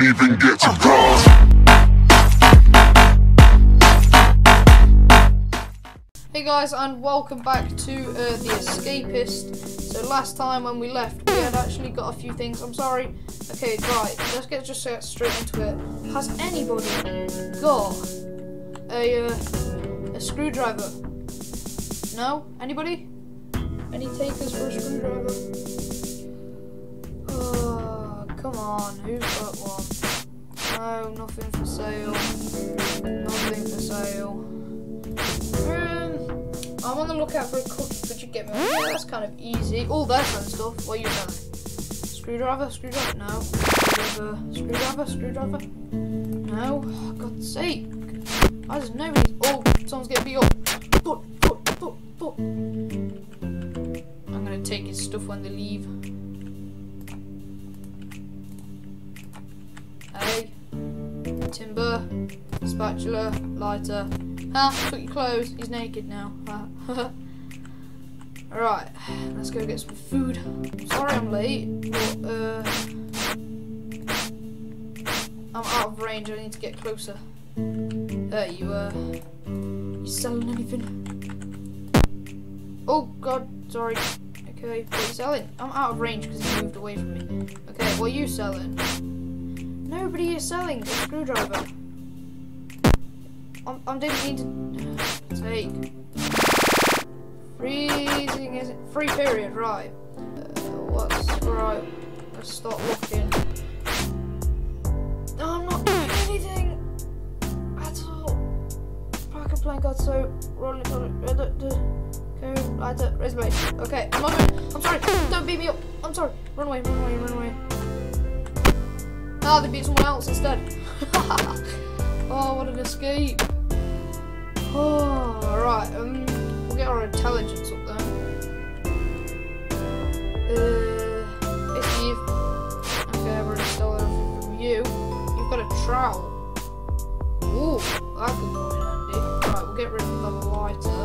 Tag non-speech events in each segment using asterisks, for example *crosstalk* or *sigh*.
can't even get to cross. Hey guys, and welcome back to uh, The Escapist. So last time when we left, we had actually got a few things. I'm sorry. Okay, right, let's get just get straight into it. Has anybody got a, uh, a screwdriver? No? Anybody? Any takers for a screwdriver? On, who's got one? No, nothing for sale. Nothing for sale. Um, I'm on the lookout for a cookie. Could you get me one? That's kind of easy. All that kind of stuff. What are you doing? Screwdriver, screwdriver. No. Screwdriver, screwdriver, screwdriver. No. Oh, God's sake. Why does nobody? Oh, someone's getting beat up. Foot, foot, foot, foot. I'm gonna take his stuff when they leave. Timber, spatula, lighter. Ah, took your clothes. He's naked now. Alright, let's go get some food. Sorry I'm late, but uh, I'm out of range. I need to get closer. Uh, you uh, you selling anything? Oh God, sorry. Okay, what are you selling? I'm out of range because he moved away from me. Okay, what are you selling? Nobody is selling a screwdriver. I'm, I didn't mean to take. Freezing is it? Free period, right. Uh, what's right? Let's start looking. No, I'm not doing anything at all. Parker plank got so rolling on it. Lighter, raise blade. Okay, I'm not I'm sorry, don't beat me up. I'm sorry. Run away, run away, run away. Ah, they beat someone else instead. *laughs* oh, what an escape. Oh, alright, um, we'll get our intelligence up then. Uh, it's Steve. Okay, I've already stolen everything from you. You've got a trowel. Ooh, that could come in handy. Right, we'll get rid of the lighter.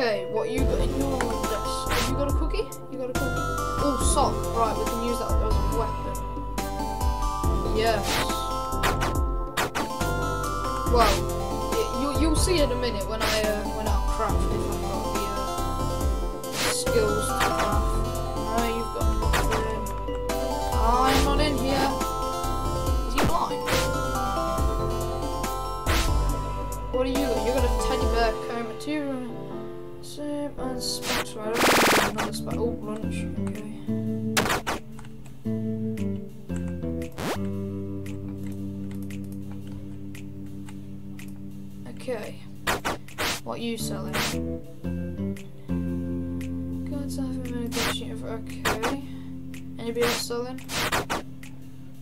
Okay, what you got in your desk? Have you got a cookie? You got a cookie? Oh, sock. Right, we can use that as a weapon. Yes. Well, you, you'll see in a minute when I, uh, when I craft if I've got the, uh, skills to craft. No, you've got nothing. I'm not in here. Is he blind? What are you? You got a teddy bear comb, material, soup, and spatula. I don't think there's another spatula. Oh, lunch. Okay. Okay. What are you selling? God's having medication of okay. Anybody else selling?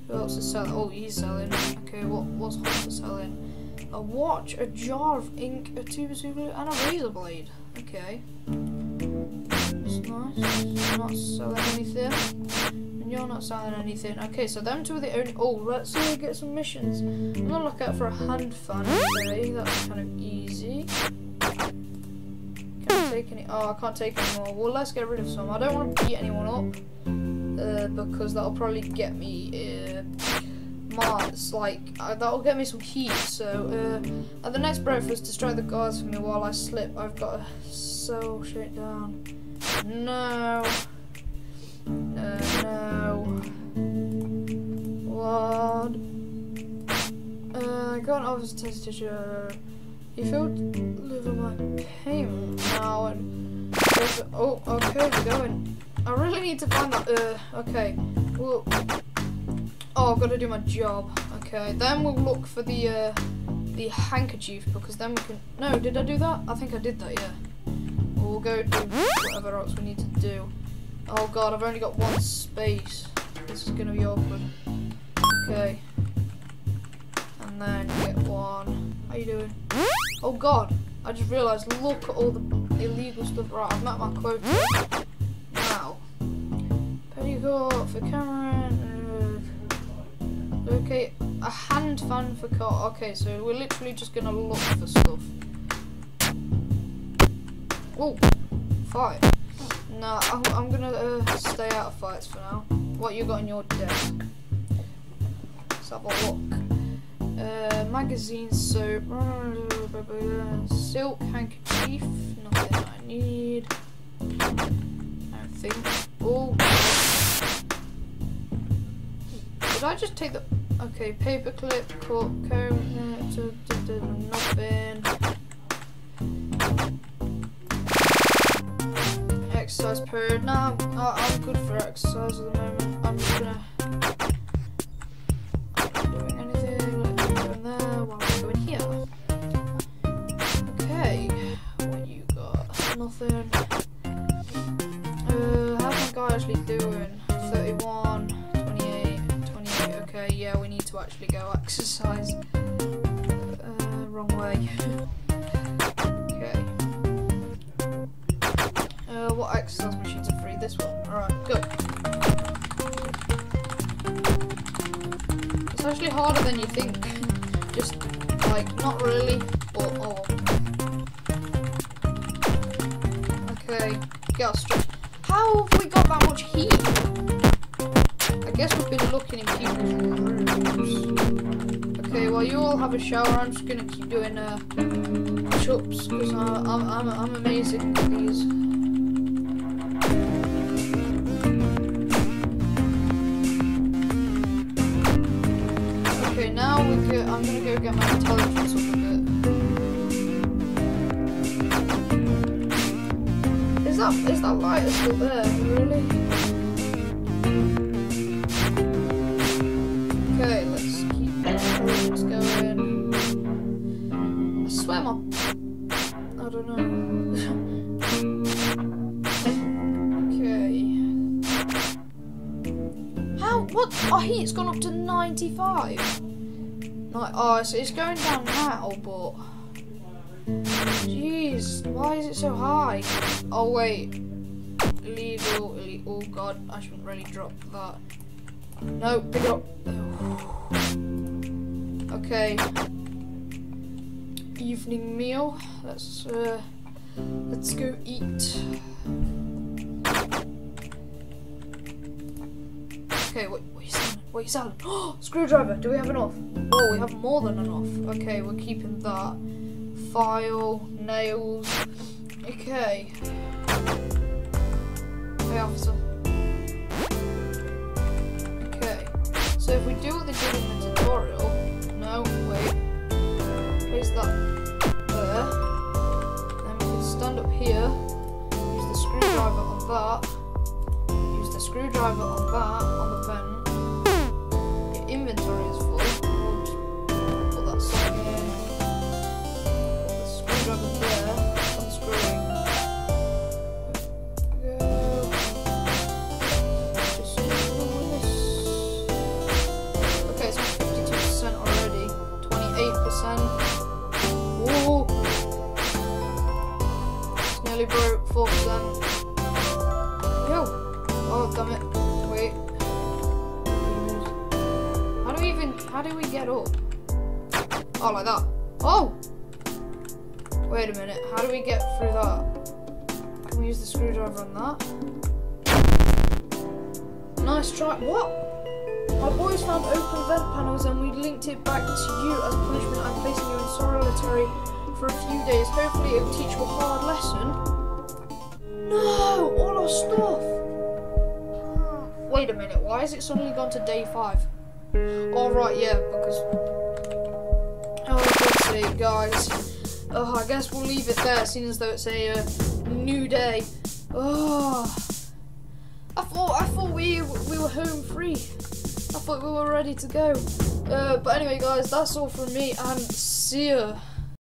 Who else is selling? Oh, he's selling. Okay, what what's Hunter selling? A watch, a jar of ink, a tube of glue, and a razor blade. Okay. That's nice. Not selling anything. And you're not selling anything. Okay, so them two are the only. Oh, let's see. Get some missions. I'm gonna look out for a hand fan. Okay, that's kind of easy. Can I take any? Oh, I can't take any more. Well, let's get rid of some. I don't want to beat anyone up uh, because that'll probably get me uh, marks. Like uh, that'll get me some heat. So uh, at the next breakfast, distract the guards for me while I slip. I've got to sew shit down. No. Uh, no. What? Uh, I got an office test teacher. You failed to deliver my payment now. And oh, okay, we're going. I really need to find that. Uh, okay. Well, oh, I've got to do my job. Okay, then we'll look for the uh, the handkerchief because then we can. No, did I do that? I think I did that. Yeah. We'll go do whatever else we need to do. Oh god, I've only got one space. This is gonna be awkward. Okay. And then get one. How you doing? Oh god, I just realised, look at all the illegal stuff. Right, I've met my quota. Now, do for camera? Uh, okay, a hand fan for car. Okay, so we're literally just gonna look for stuff. Oh, fight. Nah, I'm, I'm gonna uh, stay out of fights for now. What you got in your desk? Let's have a look. Uh, magazine soap, silk handkerchief, nothing I need. I think. Oh. Did I just take the. Okay, paperclip, cut, comb, nothing. Exercise period. Nah, I'm good for exercise at the moment. I'm just gonna. nothing. Uh, how's my guy actually doing? 31, 28, 28. Okay, yeah, we need to actually go exercise. Uh, wrong way. *laughs* okay. Uh, what exercise machines are free? This one. Alright, good. It's actually harder than you think. *laughs* Just, like, not really, but oh. Okay, get. How have we got that much heat? Guess we've been looking in people's rooms. Okay, while you all have a shower, I'm just gonna keep doing uh, push-ups because I'm, I'm, I'm amazing at these. Okay, now we go, I'm gonna go get my intelligence up a bit. that is that lighter still there? Really? What our heat's gone up to 95? Like oh so it's going down now but Jeez, why is it so high? Oh wait, legal, oh god, I shouldn't really drop that. No, pick it up. Okay. Evening meal. Let's uh, let's go eat. Okay, what, what are you selling? What are you selling? Oh, *gasps* screwdriver. Do we have enough? Oh, we have more than enough. Okay, we're keeping that file, nails. Okay. Hey, officer. Okay. So if we do what they did in the tutorial, no, wait. Place that there. Then we can stand up here, use the screwdriver on that, the screwdriver on that, on the vent. Your inventory is full. How do we even how do we get up? Oh, like that. Oh! Wait a minute. How do we get through that? Can we use the screwdriver on that? Nice try. What? My boys found open vent panels and we linked it back to you as punishment. I'm placing you in solitary for a few days. Hopefully it will teach you a hard lesson. No! All our stuff! Wait a minute. Why has it suddenly gone to day five? Alright, yeah, because... Oh, let's see, guys. Oh, I guess we'll leave it there, seeing as though it's a uh, new day. Oh... I thought I thought we we were home free. I thought we were ready to go. Uh, but anyway, guys, that's all from me, and see ya.